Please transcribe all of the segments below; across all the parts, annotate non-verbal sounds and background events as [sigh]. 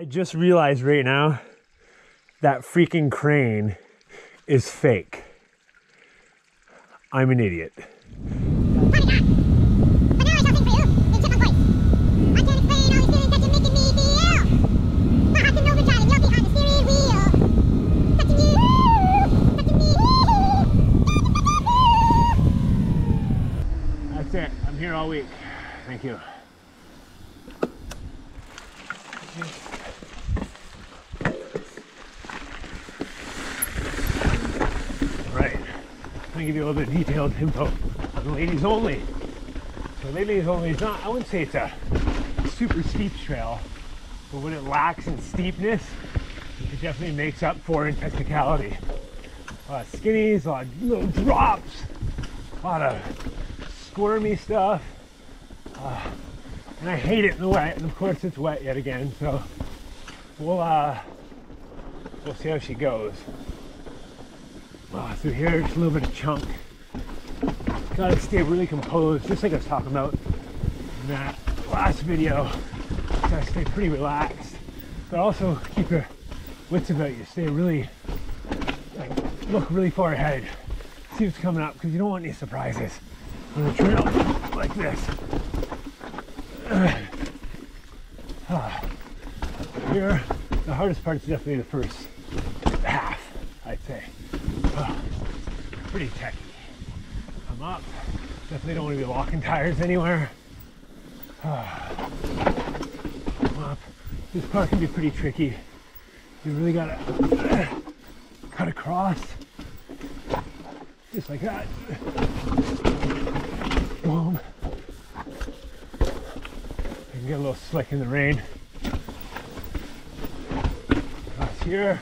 I just realized right now that freaking crane is fake. I'm an idiot. That's it. I'm here all week. Thank you. Right. Gonna give you a little bit detailed info on ladies only. So ladies only is not, I wouldn't say it's a super steep trail, but when it lacks in steepness, it definitely makes up for in technicality. A lot of skinnies, a lot of little drops, a lot of squirmy stuff. Uh, and I hate it in the wet, and of course it's wet yet again, so we'll uh we'll see how she goes. Uh, through here, just a little bit of chunk. Gotta stay really composed, just like I was talking about in that last video. Gotta stay pretty relaxed, but also keep your wits about you. Stay really, like, look really far ahead. See what's coming up, because you don't want any surprises on a trail like this. [sighs] Ah. Here, the hardest part is definitely the first half, I'd say. Ah, pretty techy. Come up. Definitely don't want to be locking tires anywhere. [sighs] Come up. This part can be pretty tricky. You really gotta [clears throat] cut across. Just like that. Boom. I can get a little slick in the rain. Across here.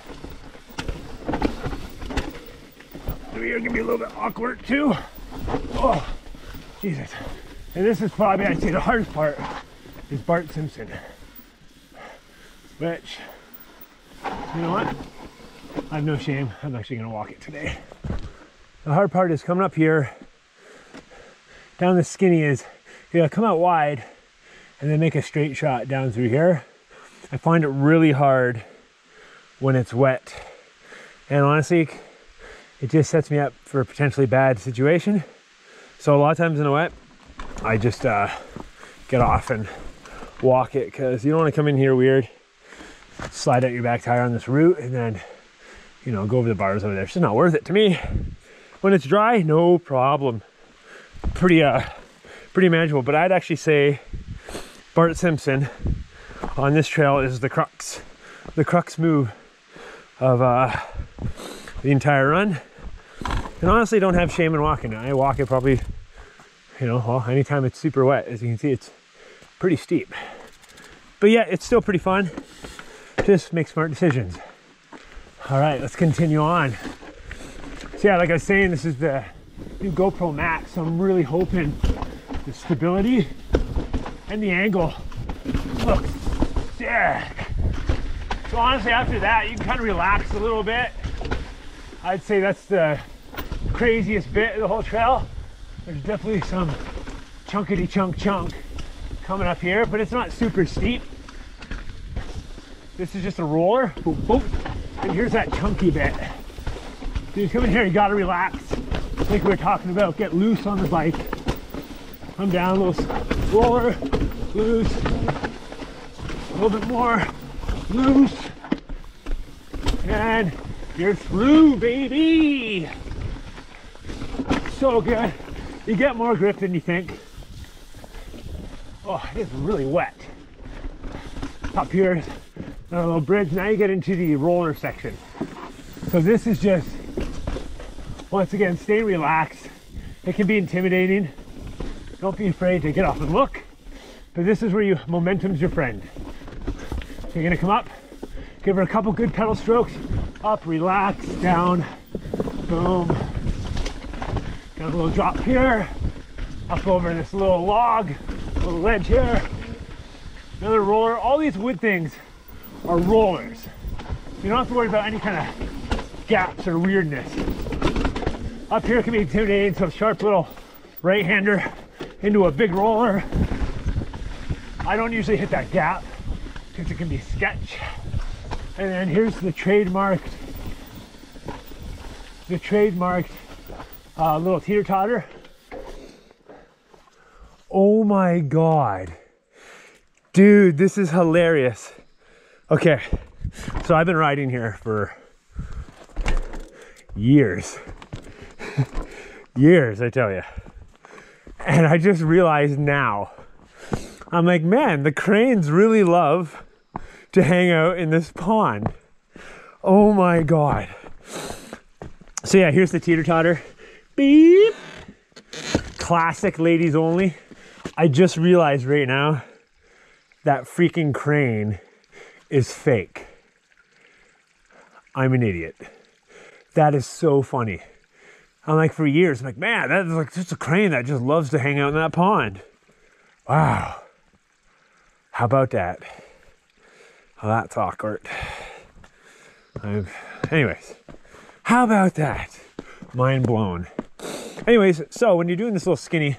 Through here can be a little bit awkward too. Oh, Jesus. And this is probably, I'd say, the hardest part is Bart Simpson. Which, you know what? I have no shame. I'm actually gonna walk it today. The hard part is coming up here, down the skinny is, you gotta come out wide and then make a straight shot down through here. I find it really hard when it's wet. And honestly, it just sets me up for a potentially bad situation. So a lot of times in a wet, I just uh, get off and walk it because you don't want to come in here weird, slide out your back tire on this route, and then you know go over the bars over there. It's just not worth it to me. When it's dry, no problem. Pretty uh, pretty manageable. But I'd actually say Bart Simpson on this trail is the crux, the crux move of uh, the entire run. And honestly, don't have shame in walking. I walk it probably, you know, well, anytime it's super wet. As you can see, it's pretty steep. But yeah, it's still pretty fun. Just make smart decisions. All right, let's continue on. So yeah, like I was saying, this is the new GoPro Max. So I'm really hoping the stability and the angle look sick. So honestly, after that, you can kind of relax a little bit. I'd say that's the craziest bit of the whole trail. There's definitely some chunkity chunk chunk coming up here, but it's not super steep. This is just a roller. Boom, boom. And here's that chunky bit. So you come in here, you gotta relax. Like we were talking about, get loose on the bike. Come down a little roller, loose. A little bit more, loose. And you're through, baby. So good. You get more grip than you think. Oh, it's really wet. Up here, a little bridge. Now you get into the roller section. So this is just, once again, stay relaxed. It can be intimidating. Don't be afraid to get off and look. But this is where you momentum's your friend. So you're gonna come up, give her a couple good pedal strokes, up, relax, down, boom. Got a little drop here, up over this little log, little ledge here, another roller. All these wood things are rollers. You don't have to worry about any kind of gaps or weirdness. Up here can be intimidating, so a sharp little right-hander into a big roller. I don't usually hit that gap because it can be sketch. And then here's the trademarked, the trademarked uh, little teeter totter. Oh my God. Dude, this is hilarious. Okay, so I've been riding here for years. [laughs] years, I tell you. And I just realized now, I'm like, man, the cranes really love to hang out in this pond. Oh my God. So, yeah, here's the teeter totter. Beep. Classic ladies only. I just realized right now that freaking crane is fake. I'm an idiot. That is so funny. I'm like, for years, I'm like, man, that's like just a crane that just loves to hang out in that pond. Wow. How about that? That's awkward. I've, anyways, how about that? Mind blown. Anyways, so when you're doing this little skinny,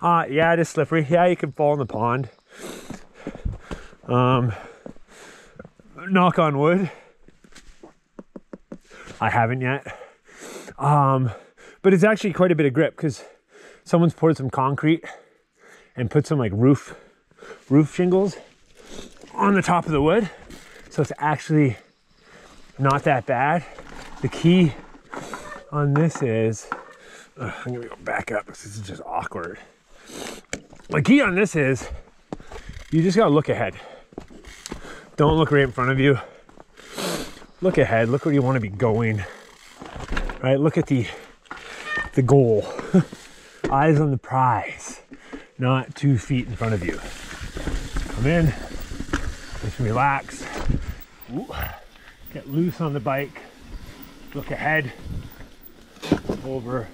uh, yeah, it is slippery. Yeah, you can fall in the pond. Um, knock on wood. I haven't yet. Um, but it's actually quite a bit of grip because someone's poured some concrete and put some like roof roof shingles on the top of the wood. So it's actually not that bad. The key on this is, I'm gonna go back up because this is just awkward. The key on this is you just gotta look ahead. Don't look right in front of you. Look ahead, look where you wanna be going. Right, look at the, the goal. [laughs] Eyes on the prize, not two feet in front of you. Come in, just relax. Ooh. Get loose on the bike. Look ahead, over,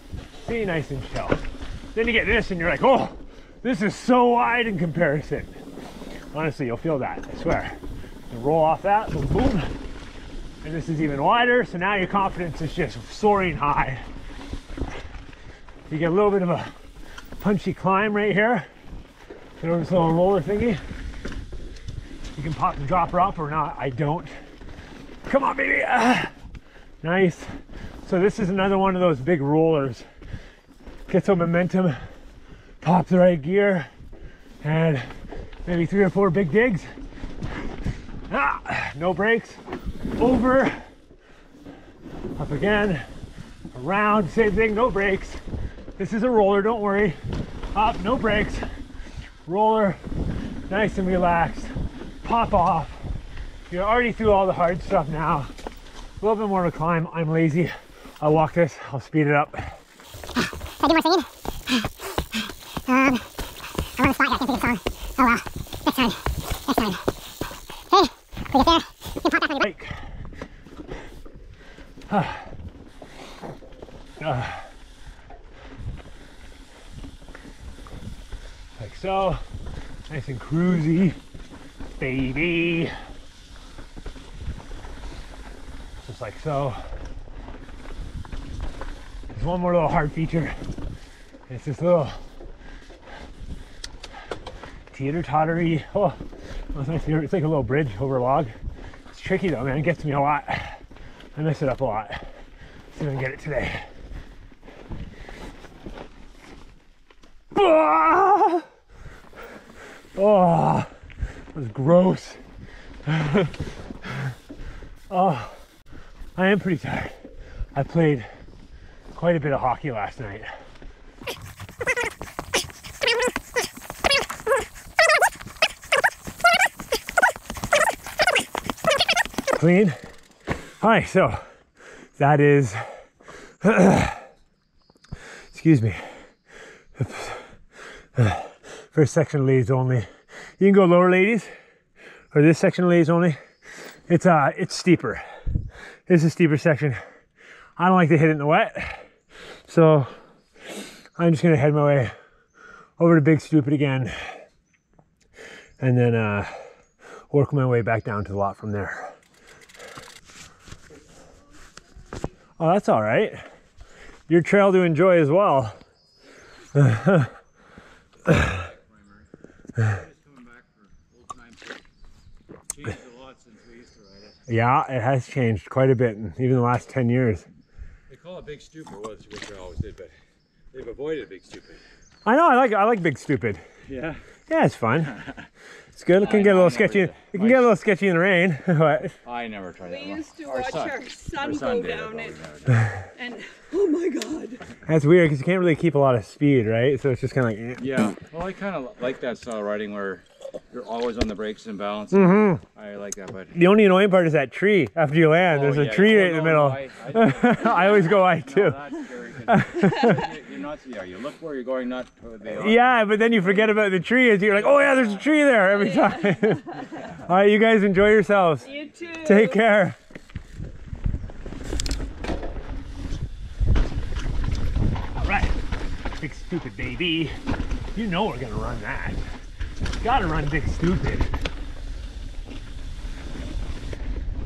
be nice and chill. Then you get this and you're like, oh, this is so wide in comparison. Honestly, you'll feel that, I swear. You roll off that, boom, boom. And this is even wider, so now your confidence is just soaring high. You get a little bit of a punchy climb right here. Get over this little roller thingy. You can pop the dropper up or not, I don't. Come on, baby. Ah. Nice. So this is another one of those big rollers. Get some momentum, pop the right gear, and maybe three or four big digs. Ah, no brakes. Over. Up again. Around. Same thing. No brakes. This is a roller. Don't worry. Up. No brakes. Roller. Nice and relaxed. Pop off. You're already through all the hard stuff now. A little bit more to climb. I'm lazy. I'll walk this. I'll speed it up. Can I do more singing? Um, I want to spot. I can't think of the song. Oh well. Next time. Next time. Hey, we get there. You can pop back on your Bike. [sighs] Ah. Like so. Nice and cruisy. Baby. Just like so. There's one more little hard feature. It's this little teeter tottery. Oh, that's nice. here. It's like a little bridge over a log. It's tricky though, man. It gets me a lot. I mess it up a lot. See if I can get it today. Oh, was gross. [laughs] oh, I am pretty tired. I played quite a bit of hockey last night. Clean. All right, so that is, [coughs] excuse me, first section ladies only. You can go lower ladies, or this section of ladies only. It's uh, it's steeper. This is a steeper section. I don't like to hit it in the wet, so I'm just gonna head my way over to Big Stupid again, and then uh, work my way back down to the lot from there. Oh, that's all right. Your trail to enjoy as well. [laughs] we used to ride it. Yeah, it has changed quite a bit in even the last 10 years. They call it Big Stupid, which which I always did, but they've avoided Big Stupid. I know, I like I like Big Stupid. Yeah. Yeah, it's fun. [laughs] It's good. It can I- get a I little sketchy. did. It can get a little sketchy in the rain, [laughs] but I never tried We that one. used to Our watch son- our son, our son go down but it, we never did it. and oh my god! that's weird because you can't really keep a lot of speed, right? So it's just kind of like, eh. Yeah. Well, I kind of like that style of riding where you're always on the brakes and balance. Mm-hmm. I like that, but the only annoying part is that tree after you land. There's Oh, a tree Oh, right in the middle. [laughs] I, I, I always go I no, too. that's scary. 'cause you- You're not. Yeah, you look where you're going, not to the. Yeah, but then you forget about the tree as you're like, oh yeah, there's a tree there every time. [laughs] All right, you guys enjoy yourselves. You too. Take care. All right, big stupid baby. You know we're gonna run that. Gotta run big stupid.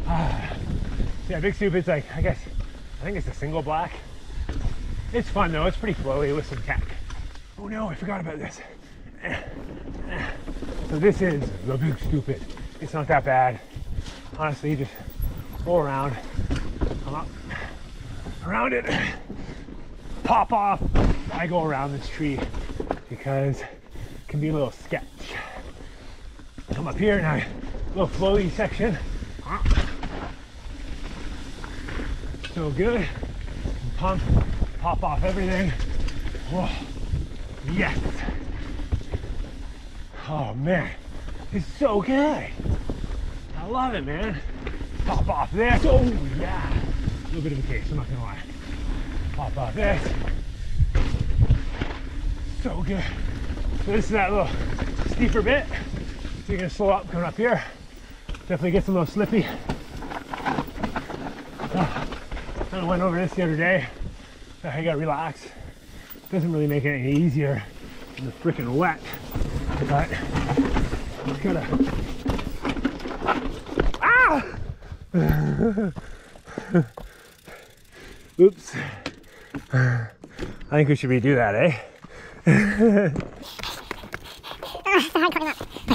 Ah, [sighs] yeah, big stupid's like I guess I think it's a single black. It's fun though. It's pretty flowy with some tech. Oh no, I forgot about this. [clears throat] So this is the big stupid. It's not that bad. Honestly, just roll around, come up, around it, pop off. I go around this tree because it can be a little sketch. Up here now, little flowy section. So good. Pump, pop off everything. Whoa. Yes. Oh man, it's so good. I love it, man. Pop off this. Oh yeah. A little bit of a case, I'm not gonna lie. Pop off this. So good. So this is that little steeper bit. So you're gonna slow up coming up here. Definitely gets a little slippy. kind of went over this the other day. I gotta relax. Doesn't really make it any easier in the freaking wet, but it's gotta. Ah! [laughs] Oops. I think we should redo that, eh?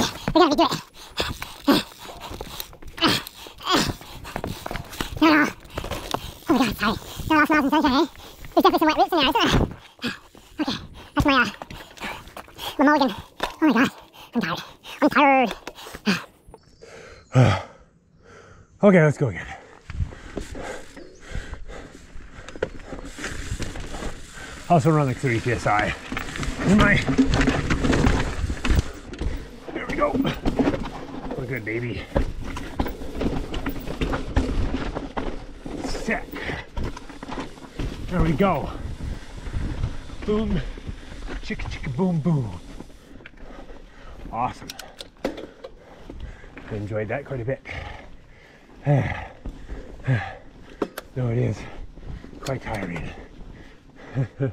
[laughs] Ah, it's so hard coming up. We gotta redo it. No, no. Oh my god, sorry. No, lost miles in sunshine, eh? There's definitely some wet roots in there, isn't there? Okay, that's my, uh, my mulligan. Oh my god, I'm tired. I'm tired. Okay, let's go again. Also run like 30 psi. Come my. There we go. We're good, baby. Sick. There we go. Boom. Chicka chicka boom boom. Awesome. I enjoyed that quite a bit. [sighs] No, it is quite tiring. [laughs] you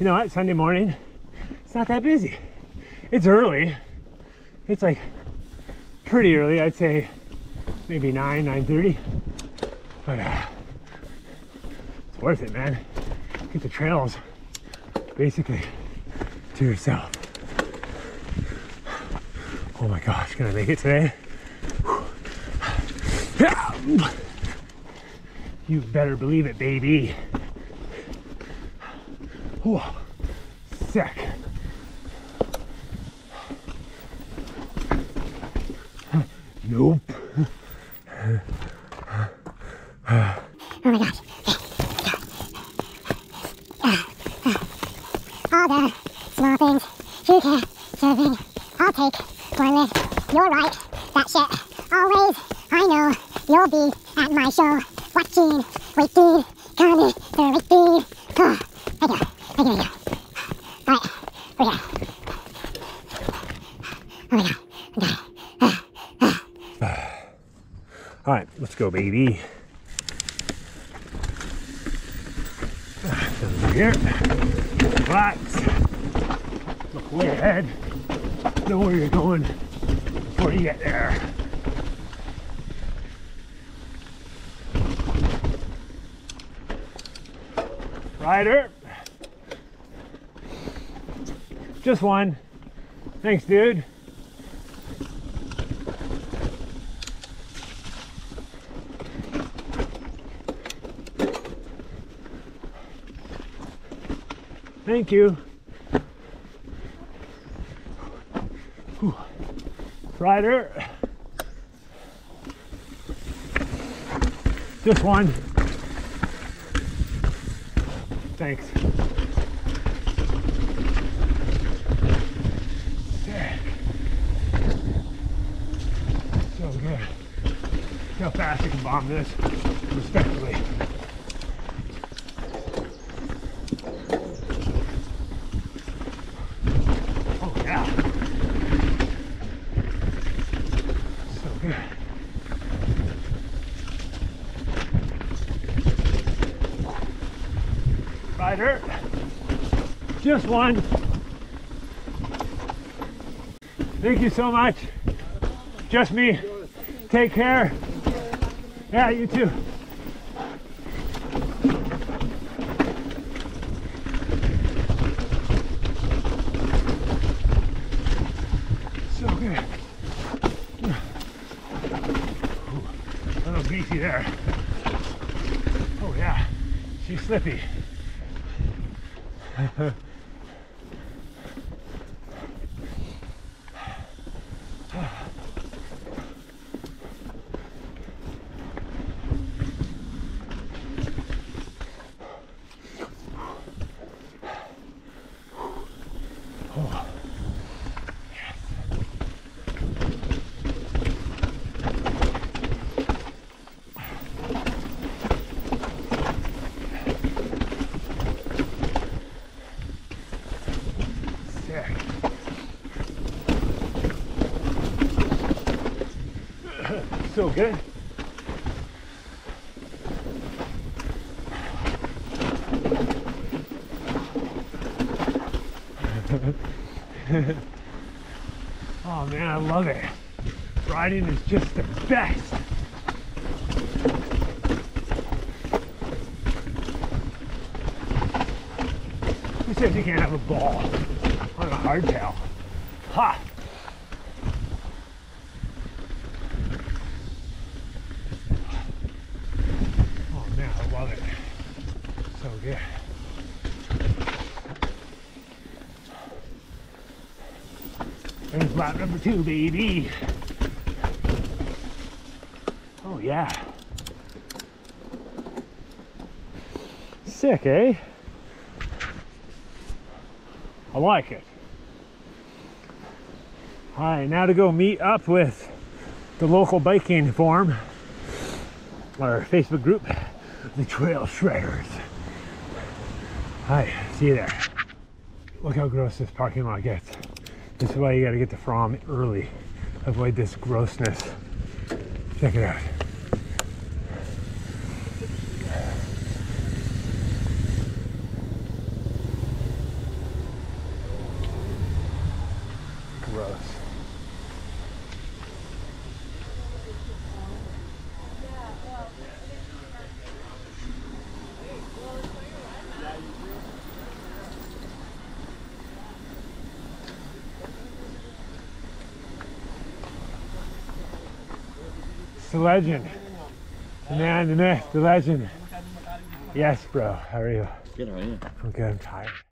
know what? Sunday morning, it's not that busy. It's early. It's like pretty early. I'd say maybe 9, 9.30. But uh, it's worth it, man. Get the trails basically to yourself. Oh my gosh, gonna make it today? [sighs] You better believe it, baby. Whew. Sick. Nope. Oh my gosh. All the small things you care, serving, I'll take lift. You're right, that shit. Always, I know, you'll be at my show, Ryder. Just one. Thanks, dude. Thank you. Whew. Rider. Just one. Thanks. So good. See how fast I can bomb this, respectively. Oh yeah. So good. Rider. Just one. Thank you so much. Just me. Take care. Yeah, you too. So good. A little greasy there. Oh yeah, she's slippy. Sick. Good. [laughs] oh man, I love it. Riding is just the best. Who says you can't have a ball on a hardtail? Ha! Oh man, I love it. So good. There's lap number two, baby. Oh yeah. Sick, eh? I like it. All right, now to go meet up with the local biking forum, our Facebook group, the Trail Shredders. Hi, see you there. Look how gross this parking lot gets. This is why you gotta get the Fromme early. Avoid this grossness. Check it out. Gross. It's the legend. The man, the myth, the legend. Yes, bro. How are you? Good, how are you? I'm good. I'm tired.